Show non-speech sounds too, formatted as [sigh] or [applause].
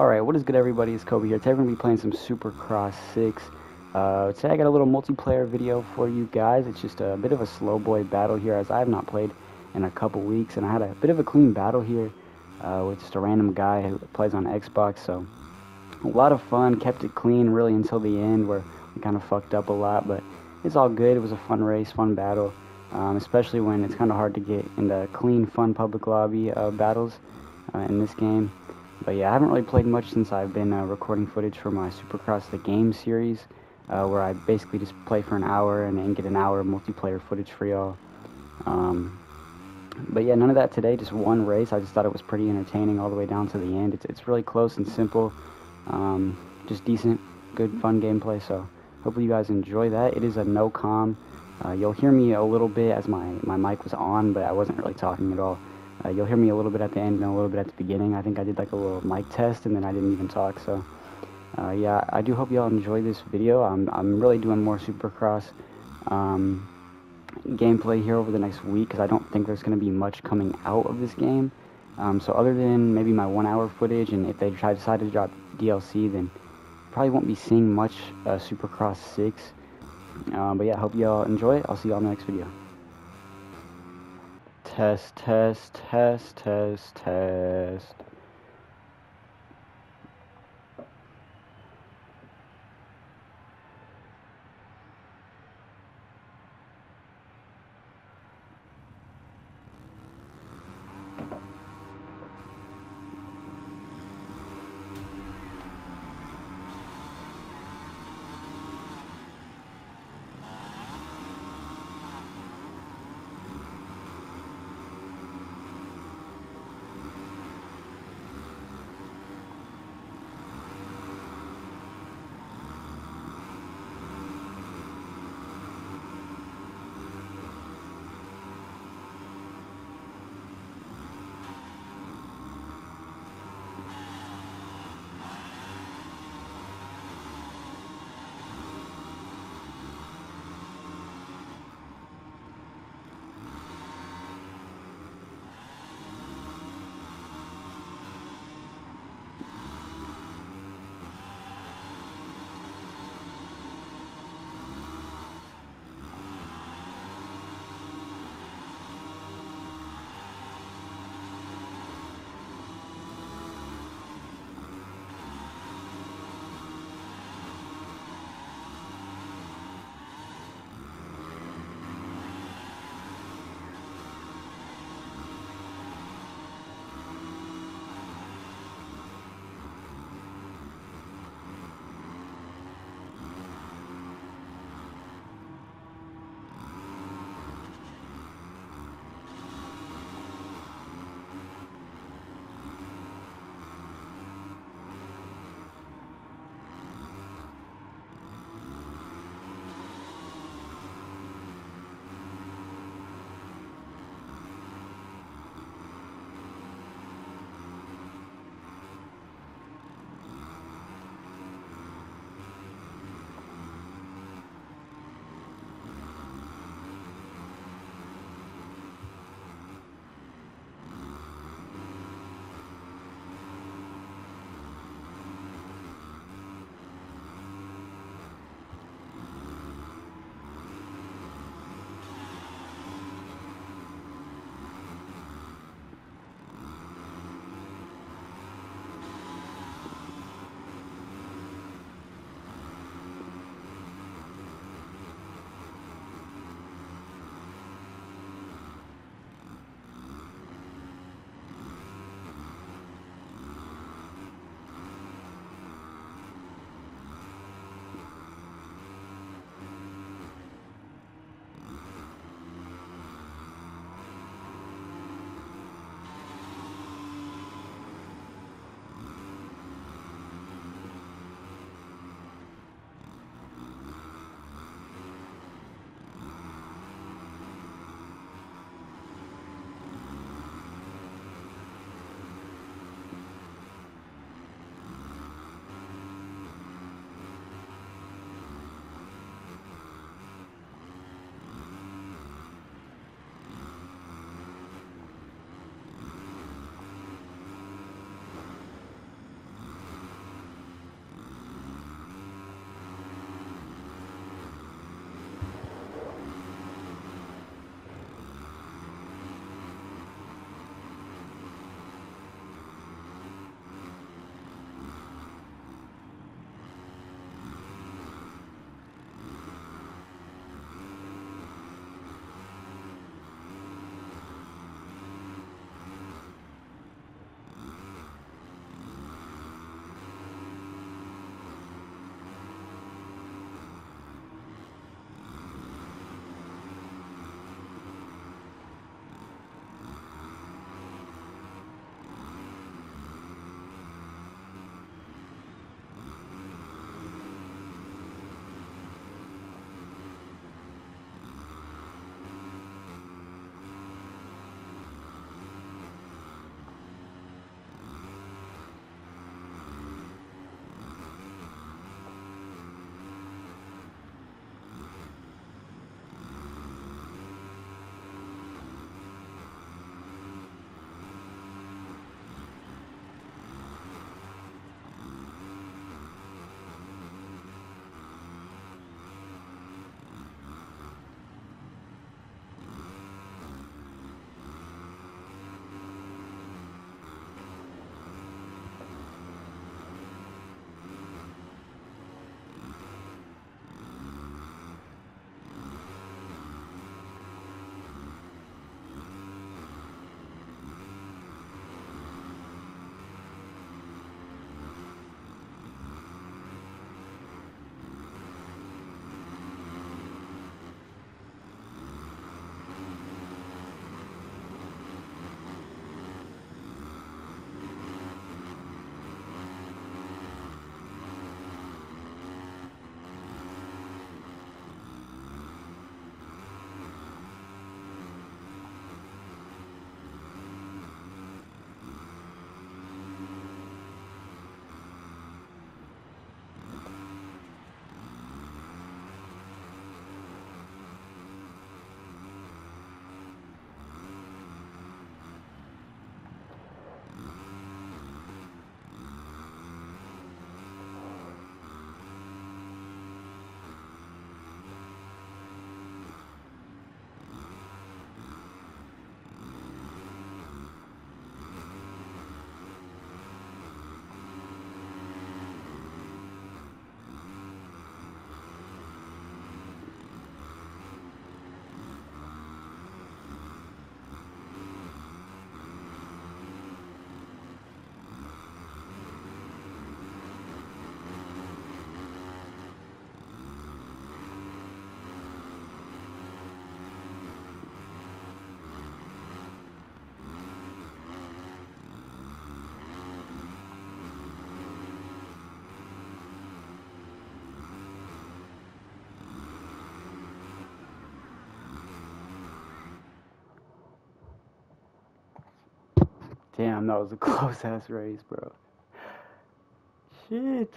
Alright, what is good everybody, it's Kobe here. Today we're going to be playing some Supercross 6. Uh, today I got a little multiplayer video for you guys. It's just a bit of a slow boy battle here as I have not played in a couple weeks. And I had a bit of a clean battle here uh, with just a random guy who plays on Xbox. So a lot of fun, kept it clean really until the end where we kind of fucked up a lot. But it's all good. It was a fun race, fun battle. Um, especially when it's kind of hard to get into clean, fun public lobby uh, battles uh, in this game. But yeah, I haven't really played much since I've been uh, recording footage for my Supercross the Game series, uh, where I basically just play for an hour and then get an hour of multiplayer footage for y'all. Um, but yeah, none of that today, just one race. I just thought it was pretty entertaining all the way down to the end. It's, it's really close and simple, um, just decent, good, fun gameplay. So hopefully you guys enjoy that. It is a no com. Uh, you'll hear me a little bit as my, my mic was on, but I wasn't really talking at all. Uh, you'll hear me a little bit at the end and a little bit at the beginning. I think I did like a little mic test and then I didn't even talk. So uh, yeah, I do hope y'all enjoy this video. I'm, I'm really doing more Supercross um, gameplay here over the next week because I don't think there's going to be much coming out of this game. Um, so other than maybe my one hour footage and if they try decide to drop DLC then probably won't be seeing much uh, Supercross 6. Um, but yeah, hope y'all enjoy it. I'll see y'all in the next video. Test, test, test, test, test. Damn, that was a [laughs] close ass race, bro. Shit.